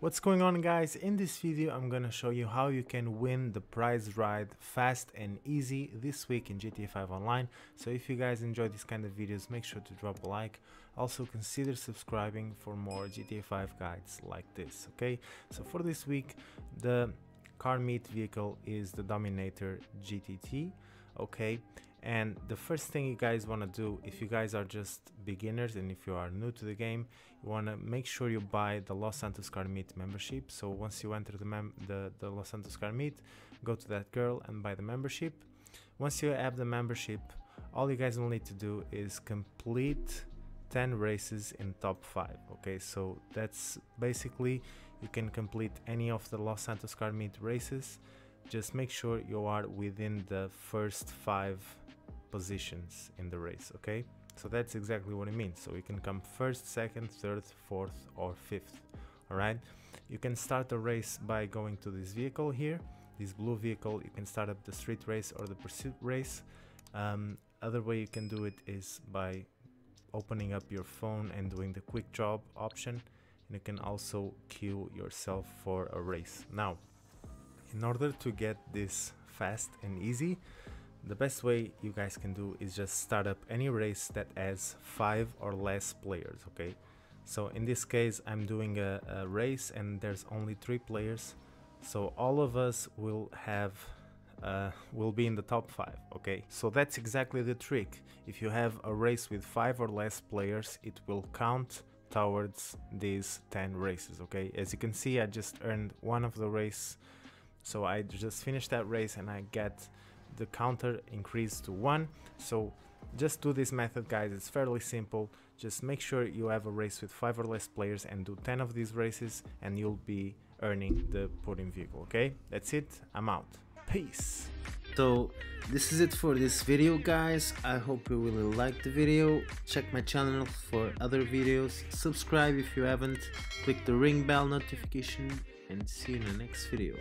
What's going on guys, in this video I'm gonna show you how you can win the prize ride fast and easy this week in GTA 5 Online. So if you guys enjoy these kind of videos make sure to drop a like, also consider subscribing for more GTA 5 guides like this, okay? So for this week the car meet vehicle is the Dominator GTT, okay? And the first thing you guys want to do if you guys are just beginners and if you are new to the game you want to make sure you buy the Los Santos Car Meet membership. So once you enter the, the, the Los Santos Car Meet go to that girl and buy the membership. Once you have the membership all you guys will need to do is complete 10 races in top 5 okay? So that's basically you can complete any of the Los Santos Car Meet races. Just make sure you are within the first five positions in the race okay? So that's exactly what it means. So you can come first second third fourth or fifth all right you can start a race by going to this vehicle here. This blue vehicle you can start up the street race or the pursuit race. Um, other way you can do it is by opening up your phone and doing the quick job option. And you can also queue yourself for a race. Now in order to get this fast and easy the best way you guys can do is just start up any race that has five or less players okay? So in this case I'm doing a, a race and there's only three players. So all of us will have uh, will be in the top 5 okay? So that's exactly the trick. If you have a race with 5 or less players it will count towards these 10 races okay? As you can see I just earned one of the race. So I just finished that race and I get the counter increased to 1 so just do this method guys. It's fairly simple. Just make sure you have a race with 5 or less players and do 10 of these races and you'll be earning the podium vehicle okay? That's it. I'm out. Peace. So this is it for this video guys. I hope you really liked the video. Check my channel for other videos. Subscribe if you haven't. Click the ring bell notification and see you in the next video